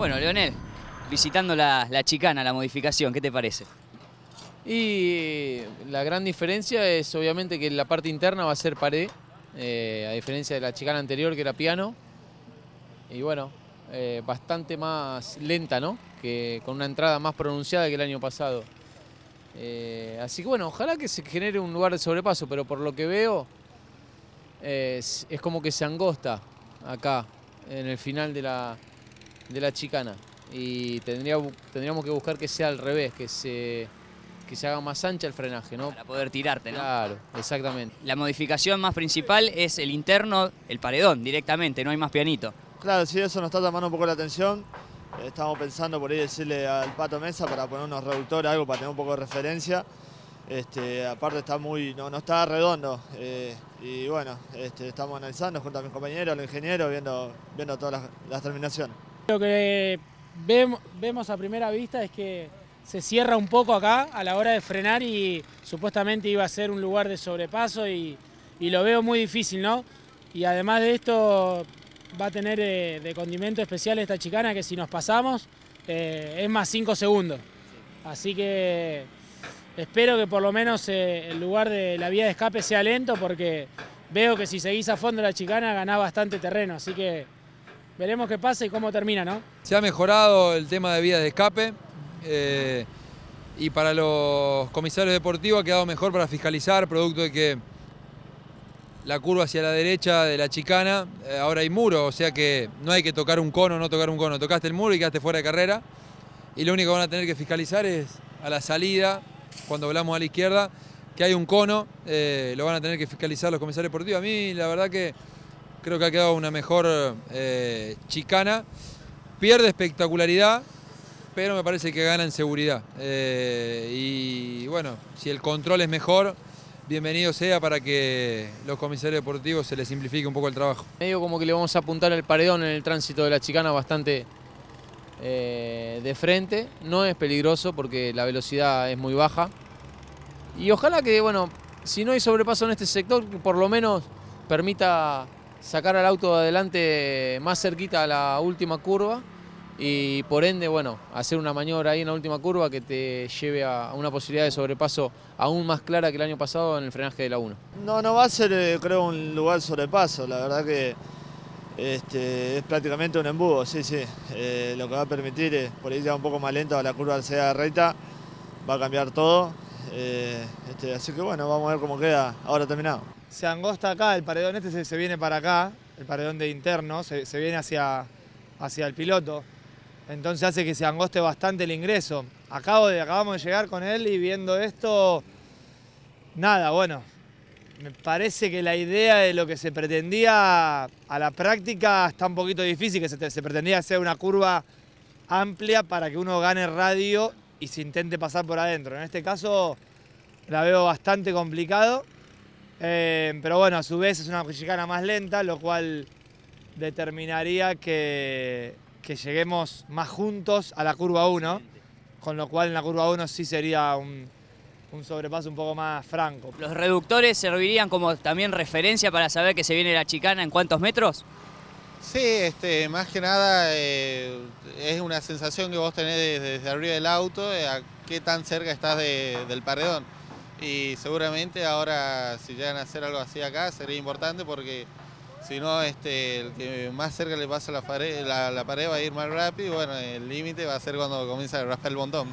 Bueno, Leonel, visitando la, la chicana, la modificación, ¿qué te parece? Y la gran diferencia es obviamente que la parte interna va a ser pared, eh, a diferencia de la chicana anterior que era piano. Y bueno, eh, bastante más lenta, ¿no? Que con una entrada más pronunciada que el año pasado. Eh, así que bueno, ojalá que se genere un lugar de sobrepaso, pero por lo que veo es como que se angosta acá, en el final de la, de la chicana. Y tendría, tendríamos que buscar que sea al revés, que se, que se haga más ancha el frenaje, ¿no? Para poder tirarte, ¿no? Claro, exactamente. La modificación más principal es el interno, el paredón, directamente, no hay más pianito. Claro, sí, eso nos está llamando un poco la atención. Estamos pensando por ahí decirle al Pato Mesa para poner unos reductores, algo para tener un poco de referencia. Este, aparte está muy, no, no está redondo. eh, y bueno, este, estamos analizando junto a mis compañeros, los ingenieros, viendo, viendo todas las, las terminaciones. Lo que vemos, a primera vista es que se cierra un poco acá a la hora de frenar y supuestamente iba a ser un lugar de sobrepaso y, y lo veo muy difícil, ¿no? Y además de esto va a tener eh, de condimento especial esta chicana que si nos pasamos eh, es más 5 segundos. Así que espero que por lo menos eh, el lugar de la vía de escape sea lento porque veo que si seguís a fondo la chicana ganás bastante terreno. Así que veremos qué pasa y cómo termina, ¿no? Se ha mejorado el tema de vías de escape eh, y para los comisarios deportivos ha quedado mejor para fiscalizar, producto de que la curva hacia la derecha de la chicana, eh, ahora hay muro, o sea que no hay que tocar un cono, no tocar un cono, tocaste el muro y quedaste fuera de carrera. Y lo único que van a tener que fiscalizar es a la salida, cuando volamos a la izquierda, que hay un cono, eh, lo van a tener que fiscalizar los comisarios deportivos. A mí la verdad que creo que ha quedado una mejor eh, chicana, pierde espectacularidad, pero me parece que gana en seguridad. Eh, y bueno, si el control es mejor, bienvenido sea para que los comisarios deportivos se les simplifique un poco el trabajo. Medio como que le vamos a apuntar el paredón en el tránsito de la chicana bastante eh, de frente. No es peligroso porque la velocidad es muy baja. Y ojalá que, bueno, si no hay sobrepaso en este sector, que por lo menos permita sacar al auto adelante más cerquita a la última curva y por ende, bueno, hacer una maniobra ahí en la última curva que te lleve a una posibilidad de sobrepaso aún más clara que el año pasado en el frenaje de la 1. No, no va a ser, eh, creo, un lugar sobrepaso. La verdad que este, es prácticamente un embudo, sí, sí. Eh, lo que va a permitir es, por ahí ya un poco más lento la curva sea recta, va a cambiar todo. Eh, este, así que bueno, vamos a ver cómo queda ahora terminado. Se angosta acá, el paredón este se, se viene para acá, el paredón de interno, se, se viene hacia, hacia el piloto. Entonces hace que se angoste bastante el ingreso. Acabo de, acabamos de llegar con él y viendo esto, nada, bueno, me parece que la idea de lo que se pretendía a la práctica está un poquito difícil, que se, se pretendía hacer una curva amplia para que uno gane radio y se intente pasar por adentro. En este caso la veo bastante complicado, eh, pero bueno, a su vez es una chicana más lenta, lo cual determinaría que, que lleguemos más juntos a la curva 1, con lo cual en la curva 1 sí sería un, un sobrepaso un poco más franco. ¿Los reductores servirían como también referencia para saber que se viene la chicana en cuántos metros? Sí, este, más que nada eh, es una sensación que vos tenés desde, desde arriba del auto, eh, a qué tan cerca estás de- del paredón. Y seguramente ahora si llegan a hacer algo así acá sería importante porque si no, este, el que más cerca le pasa la pared, la, la pared va a ir más rápido y bueno, el límite va a ser cuando comienza a raspar el montón.